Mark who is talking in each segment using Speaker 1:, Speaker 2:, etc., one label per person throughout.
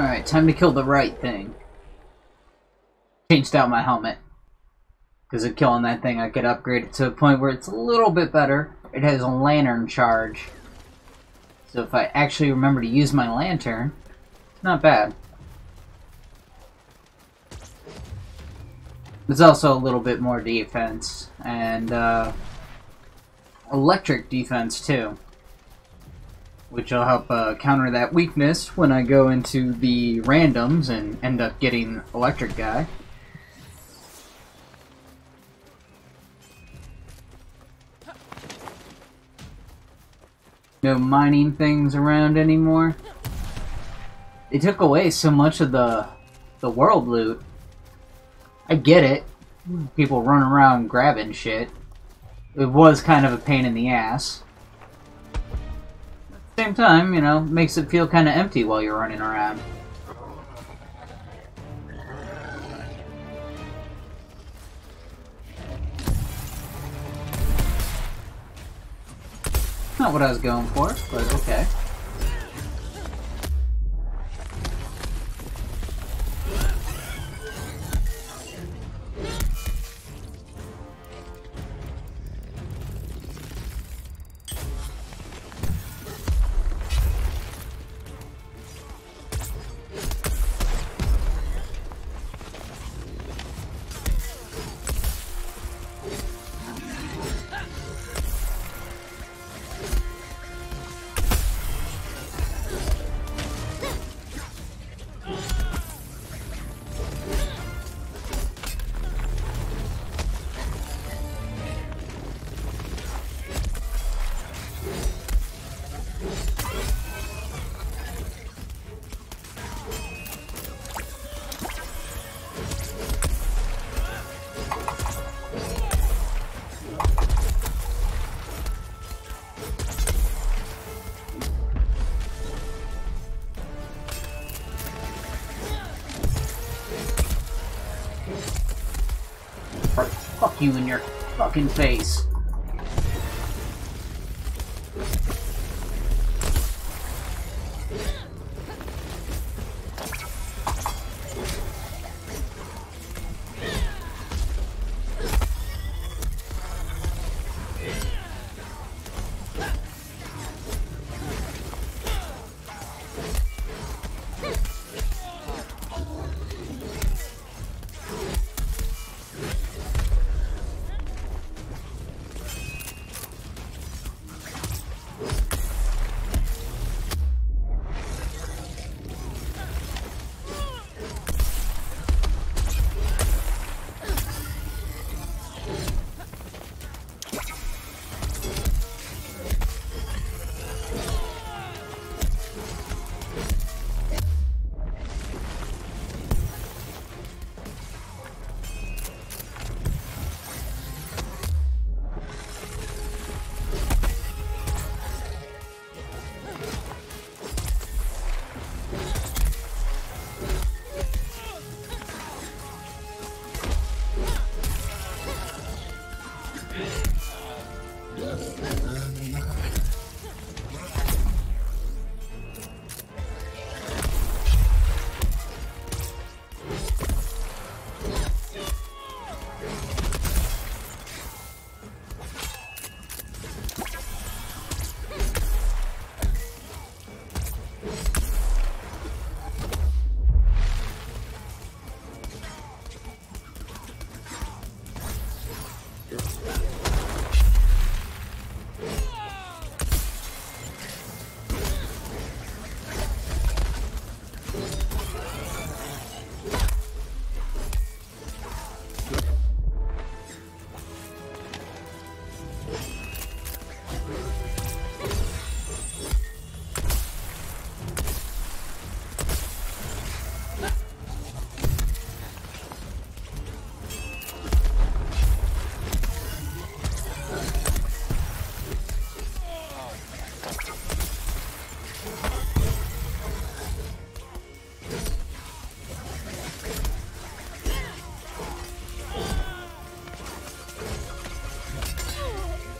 Speaker 1: Alright, time to kill the right thing. Changed out my helmet. Because of killing that thing, I could upgrade it to a point where it's a little bit better. It has a lantern charge. So if I actually remember to use my lantern, it's not bad. There's also a little bit more defense, and uh, electric defense too. Which will help uh, counter that weakness when I go into the randoms and end up getting electric guy. No mining things around anymore. They took away so much of the the world loot. I get it. People run around grabbing shit. It was kind of a pain in the ass. Same time, you know, makes it feel kind of empty while you're running around. Not what I was going for, but okay. You in your fucking face.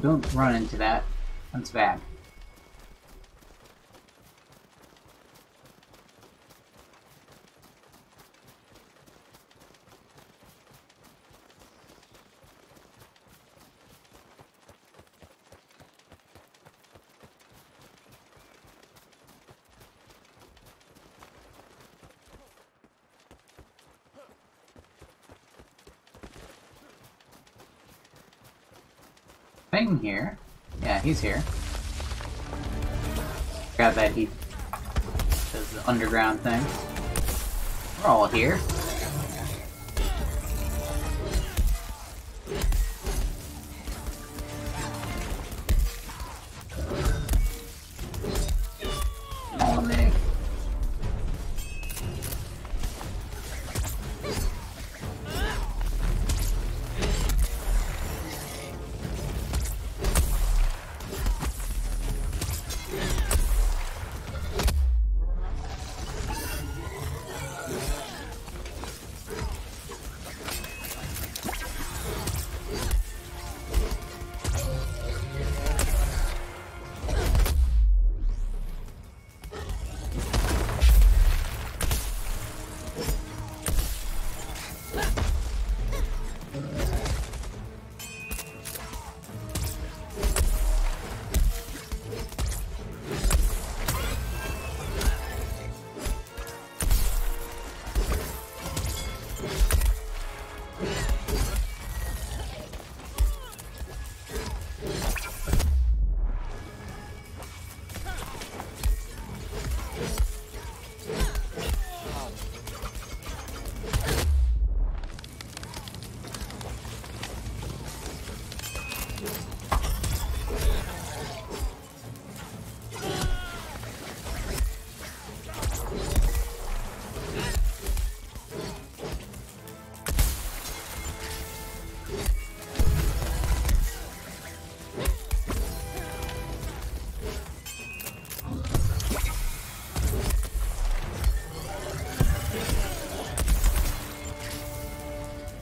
Speaker 1: Don't run into that. That's bad. Thing here. Yeah, he's here. Got that he does the underground thing. We're all here.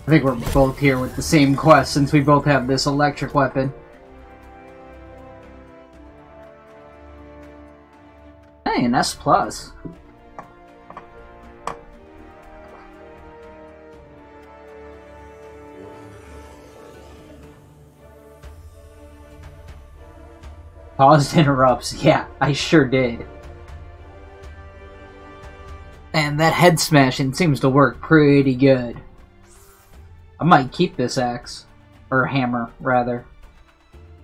Speaker 1: I think we're both here with the same quest since we both have this electric weapon. Hey, an S plus. Paused interrupts. Yeah, I sure did. And that head smashing seems to work pretty good. I might keep this axe. Or hammer, rather.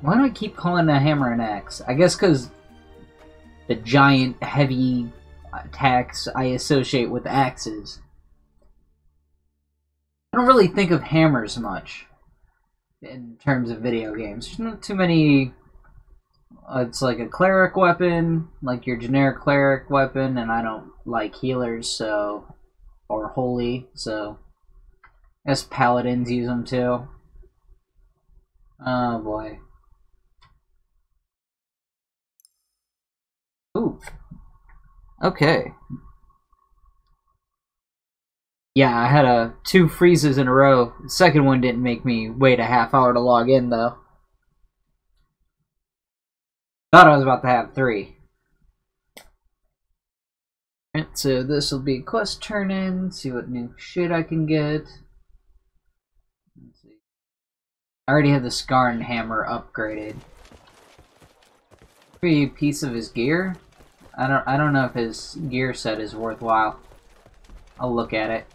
Speaker 1: Why do I keep calling a hammer an axe? I guess because the giant, heavy attacks I associate with axes. I don't really think of hammers much in terms of video games. There's not too many. It's like a cleric weapon, like your generic cleric weapon, and I don't like healers, so. or holy, so. Guess paladins use them too. Oh boy. Ooh. Okay. Yeah, I had a two freezes in a row. The second one didn't make me wait a half hour to log in though. Thought I was about to have three. Alright, so this will be quest turn in, see what new shit I can get. Let's see. I already have the Skarn hammer upgraded. Free piece of his gear? I don't I don't know if his gear set is worthwhile. I'll look at it.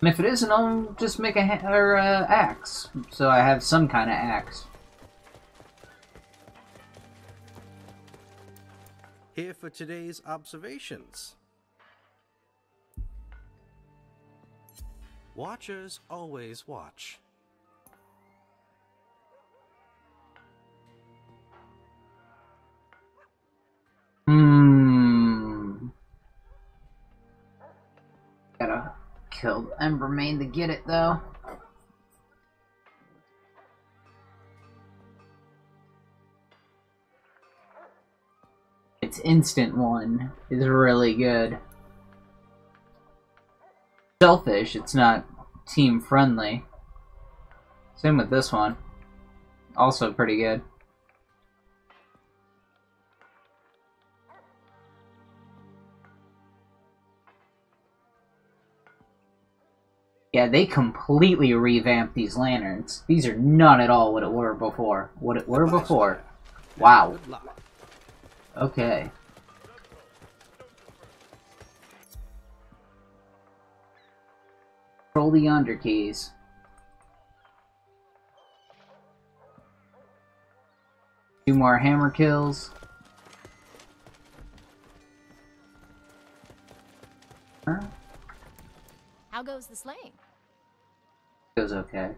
Speaker 1: And if it isn't, I'll just make a or, uh, axe. So I have some kind of axe.
Speaker 2: Here for today's observations. Watchers always watch.
Speaker 1: Embermane to get it though. its instant one is really good. Selfish, it's not team friendly. Same with this one. Also pretty good. Yeah, they completely revamped these lanterns. These are not at all what it were before. What it were before. Wow. Okay. Control the underkeys. Two more hammer kills.
Speaker 3: How goes the slaying?
Speaker 1: Goes okay.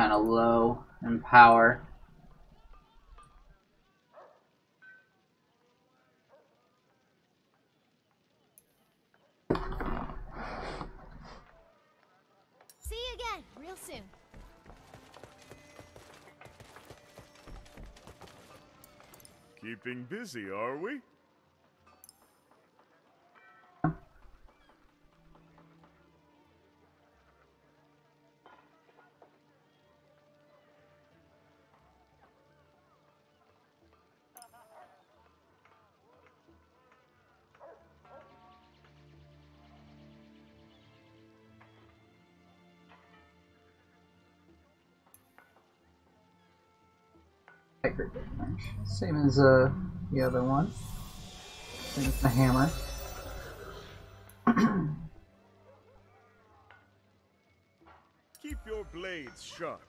Speaker 1: Kind of low in power.
Speaker 3: See you again, real soon.
Speaker 4: Keeping busy, are we?
Speaker 1: Damage. Same as uh, the other one. Same as the hammer.
Speaker 4: Keep your blades sharp.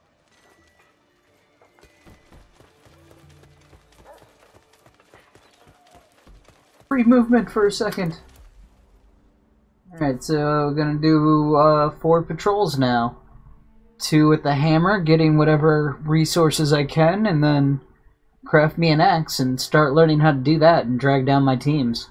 Speaker 1: Free movement for a second. Alright, so we're gonna do uh, four patrols now. Two with the hammer, getting whatever resources I can, and then craft me an axe and start learning how to do that and drag down my teams.